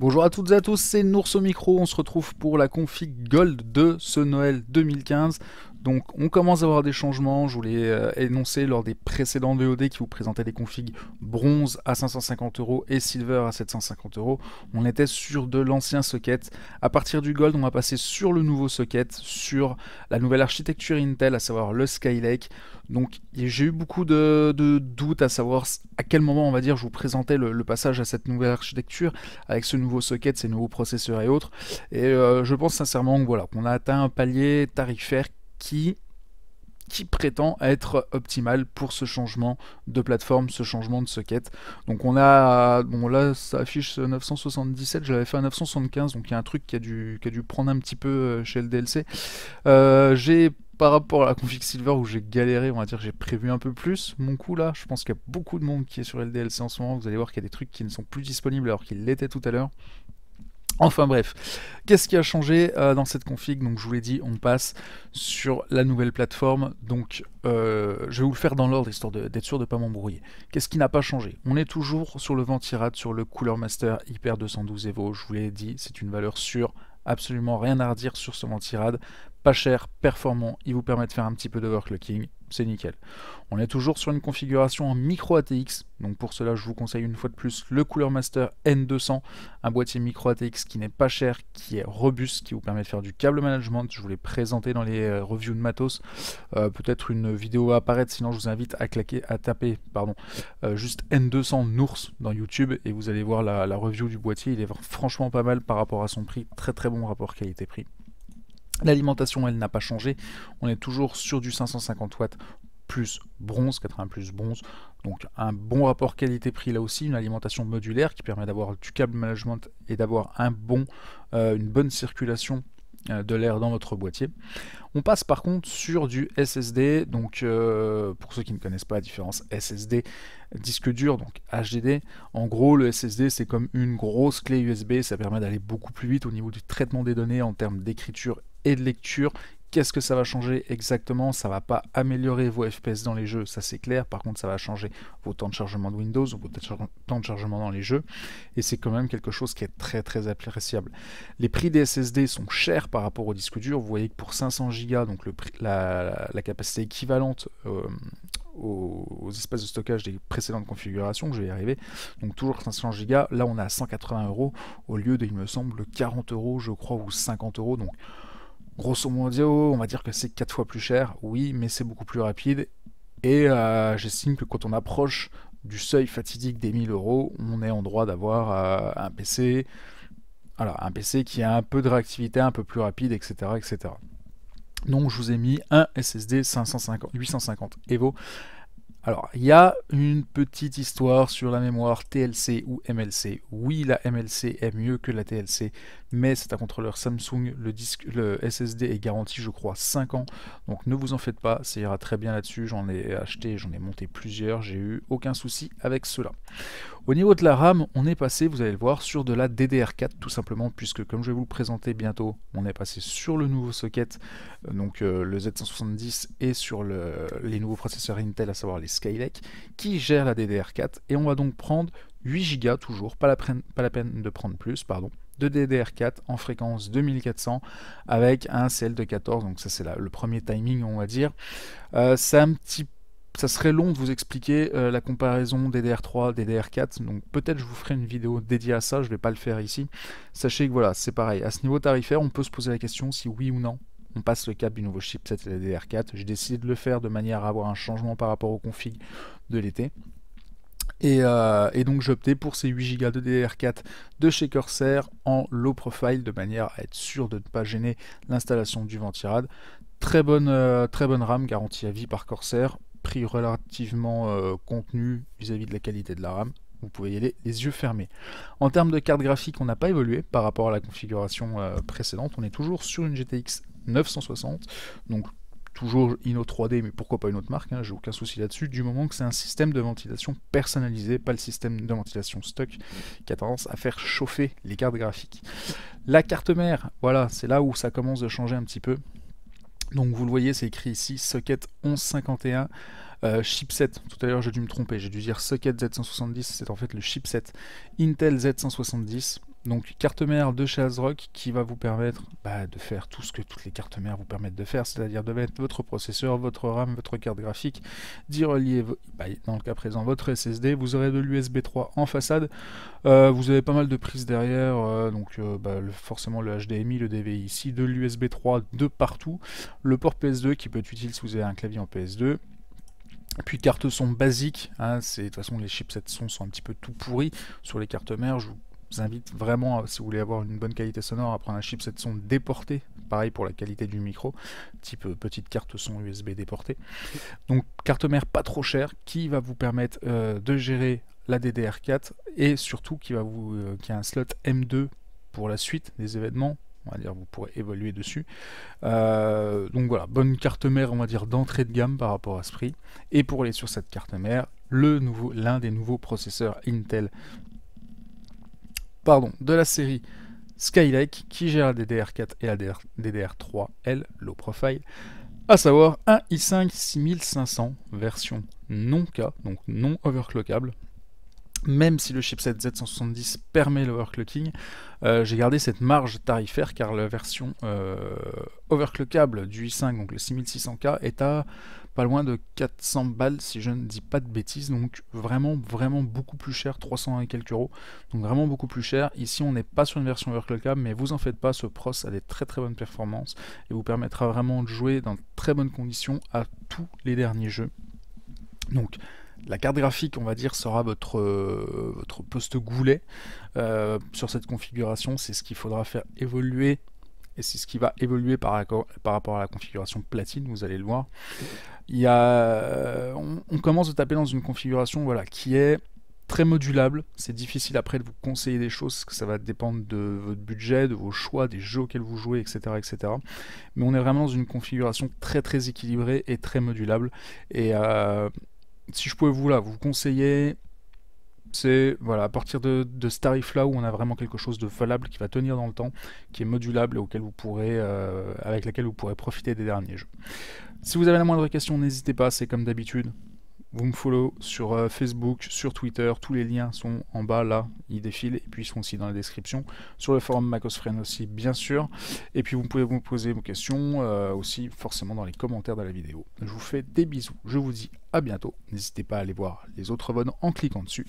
Bonjour à toutes et à tous, c'est Nours au micro, on se retrouve pour la config Gold de ce Noël 2015. Donc on commence à avoir des changements, je vous l'ai euh, énoncé lors des précédents VOD qui vous présentaient des configs bronze à 550 euros et silver à 750 euros. On était sur de l'ancien socket. À partir du gold, on va passer sur le nouveau socket, sur la nouvelle architecture Intel, à savoir le Skylake. Donc j'ai eu beaucoup de, doutes à savoir à quel moment on va dire je vous présentais le, passage à cette nouvelle architecture avec ce nouveau socket, ces nouveaux processeurs et autres. Et euh, je pense sincèrement voilà, qu'on a atteint un palier tarifaire qui prétend être optimal pour ce changement de plateforme, ce changement de socket. Donc on a, bon là ça affiche 977, j'avais fait un 975, donc il y a un truc qui a dû, prendre un petit peu euh, chez le DLC. Euh, j'ai par rapport à la config Silver où j'ai galéré, on va dire j'ai prévu un peu plus mon coup là. Je pense qu'il y a beaucoup de monde qui est sur le DLC en ce moment. Vous allez voir qu'il y a des trucs qui ne sont plus disponibles alors qu'ils l'étaient tout à l'heure. Enfin bref, qu'est-ce qui a changé euh, dans cette config? Donc je vous l'ai dit, on passe sur la nouvelle plateforme. Donc euh, je vais vous le faire dans l'ordre histoire d'être sûr de ne pas m'embrouiller. Qu'est-ce qui n'a pas changé? On est toujours sur le Ventirad, sur le Cooler Master Hyper 212 Evo. Je vous l'ai dit, c'est une valeur sûre. Absolument rien à redire sur ce Ventirad. Pas cher, performant, il vous permet de faire un petit peu d'overclocking c'est nickel. On est toujours sur une configuration en micro ATX, donc pour cela je vous conseille une fois de plus le Cooler Master N200, un boîtier micro ATX qui n'est pas cher, qui est robuste, qui vous permet de faire du câble management, je vous l'ai présenté dans les euh, reviews de matos, euh, peut-être une vidéo à apparaître, sinon je vous invite à claquer, à taper, pardon, euh, juste N200 Nours dans YouTube et vous allez voir la, la review du boîtier, il est franchement pas mal par rapport à son prix, très très bon rapport qualité-prix. L'alimentation, elle n'a pas changé. On est toujours sur du 550 watts plus bronze, 80 plus bronze. Donc un bon rapport qualité-prix là aussi, une alimentation modulaire qui permet d'avoir du câble management et d'avoir un bon, euh, une bonne circulation euh, de l'air dans votre boîtier. On passe par contre sur du SSD, donc euh, pour ceux qui ne connaissent pas la différence SSD, disque dur, donc HDD. En gros, le SSD c'est comme une grosse clé USB, ça permet d'aller beaucoup plus vite au niveau du traitement des données en termes d'écriture et de lecture. Qu'est-ce que ça va changer exactement? Ça va pas améliorer vos FPS dans les jeux, ça c'est clair. Par contre, ça va changer vos temps de chargement de Windows ou vos temps de chargement dans les jeux. Et c'est quand même quelque chose qui est très très appréciable. Les prix des SSD sont chers par rapport au disque dur. Vous voyez que pour 500 Go, donc la, capacité équivalente euh, aux, espaces de stockage des précédentes configurations, je vais y arriver, donc toujours 500 Go, là on est à 180 euros au lieu de, il me semble, 40 euros, je crois, ou 50 euros. Donc Grosso modo, on va dire que c'est 4 fois plus cher, oui, mais c'est beaucoup plus rapide. Et euh, j'estime que quand on approche du seuil fatidique des 1000 euros, on est en droit d'avoir euh, un PC, voilà, un PC qui a un peu de réactivité, un peu plus rapide, etc., etc. Donc je vous ai mis un SSD 550, 850 Evo alors, il y a une petite histoire sur la mémoire TLC ou MLC. Oui, la MLC est mieux que la TLC, mais c'est un contrôleur Samsung. Le, SSD est garanti, je crois, 5 ans. Donc ne vous en faites pas, ça ira très bien là-dessus. J'en ai acheté, j'en ai monté plusieurs, j'ai eu aucun souci avec cela. Au niveau de la RAM, on est passé, vous allez le voir, sur de la DDR4 tout simplement, puisque comme je vais vous le présenter bientôt, on est passé sur le nouveau socket, donc euh, le Z170 et sur les nouveaux processeurs Intel, à savoir les Skylake, qui gèrent la DDR4. Et on va donc prendre 8 Go toujours, pas la peine de prendre plus, pardon, de DDR4 en fréquence 2400 avec un CL de 14, donc ça c'est le premier timing on va dire. Euh, c'est un petit ça serait long de vous expliquer euh, la comparaison DDR3, DDR4, donc peut-être je vous ferai une vidéo dédiée à ça, je ne vais pas le faire ici. Sachez que voilà, c'est pareil, à ce niveau tarifaire, on peut se poser la question si oui ou non on passe le cap du nouveau chipset DDR4. J'ai décidé de le faire de manière à avoir un changement par rapport au config de l'été. Et, euh, et, donc j'ai opté pour ces 8 Go de DDR4 de chez Corsair en low profile de manière à être sûr de ne pas gêner l'installation du Ventirad. Très bonne, euh, très bonne RAM garantie à vie par Corsair prix relativement euh, contenu vis-à-vis de la qualité de la RAM. Vous pouvez y aller les yeux fermés. En termes de carte graphique, on n'a pas évolué par rapport à la configuration précédente. On est toujours sur une GTX 960, donc toujours Inno 3D, mais pourquoi pas une autre marque, hein, j'ai aucun souci là-dessus, du moment que c'est un système de ventilation personnalisé, pas le système de ventilation stock qui a tendance à faire chauffer les cartes graphiques. La carte mère, voilà, c'est là où ça commence de changer un petit peu. Donc vous le voyez, c'est écrit ici socket 1151 euh, chipset. Tout à l'heure, j'ai dû me tromper, j'ai dû dire socket Z170, c'est en fait le chipset Intel Z170. Donc carte mère de chez ASRock qui va vous permettre bah, de faire tout ce que toutes les cartes mères vous permettent de faire, c'est-à-dire de mettre votre processeur, votre RAM, votre carte graphique, d'y relier, bah, dans le cas présent, votre SSD. Vous aurez de l'USB 3 en façade. Euh, vous avez pas mal de prises derrière, euh, donc euh, bah, forcément le HDMI, le DVI ici, de l'USB 3 de partout. Le port PS2 qui peut être utile si vous avez un clavier en PS2. Puis carte son basique, hein, de toute façon les chipsets son sont un petit peu tout pourris sur les cartes mères, invite vraiment, si vous voulez avoir une bonne qualité sonore, à prendre un chipset son déporté. Pareil pour la qualité du micro, type euh, petite carte son USB déportée. Donc carte mère pas trop chère, qui va vous permettre euh, de gérer la DDR4 et surtout qui va vous, euh, qui a un slot M2 pour la suite des événements. On va dire vous pourrez évoluer dessus. donc voilà, bonne carte mère, on va dire d'entrée de gamme par rapport à ce prix. Et pour aller sur cette carte mère, le nouveau, l'un des nouveaux processeurs Intel pardon, de la série Skylake qui gère la DDR4 et la DDR3, elle, low profile, à savoir un i5 6500 version non K, donc non overclockable. Même si le chipset Z170 permet l'overclocking, euh, j'ai gardé cette marge tarifaire car la version euh, overclockable du i5, donc le 6600K, est à loin de 400 balles si je ne dis pas de bêtises, donc vraiment vraiment beaucoup plus cher, 300 et quelques euros, donc vraiment beaucoup plus cher. Ici on n'est pas sur une version overclockable, mais vous en faites pas, ce pros a des très très bonnes performances et vous permettra vraiment de jouer dans très bonnes conditions à tous les derniers jeux. Donc la carte graphique, on va dire, sera votre, euh, votre poste goulet euh, sur cette configuration. C'est ce qu'il faudra faire évoluer et c'est ce qui va évoluer par, rapport à la configuration platine, vous allez le voir. A, on, commence à taper dans une configuration qui est très modulable. C'est difficile après de vous conseiller des choses, parce que ça va dépendre de votre budget, de vos choix, des jeux auxquels vous jouez, etc. etc. Mais on est vraiment dans une configuration très très équilibrée et très modulable. Et euh, si je pouvais vous vous conseiller c'est voilà, à partir de, ce tarif-là où on a vraiment quelque chose de valable qui va tenir dans le temps, qui est modulable et auquel vous pourrez, euh, avec laquelle vous pourrez profiter des derniers jeux. Si vous avez la moindre question, n'hésitez pas, c'est comme d'habitude. Vous me follow sur euh, Facebook, sur Twitter, tous les liens sont en bas là, ils défilent et puis ils sont aussi dans la description. Sur le forum Macosfriend aussi, bien sûr. Et puis vous pouvez vous poser vos questions euh, aussi forcément dans les commentaires de la vidéo. Je vous fais des bisous, je vous dis à bientôt. N'hésitez pas à aller voir les autres votes en cliquant dessus.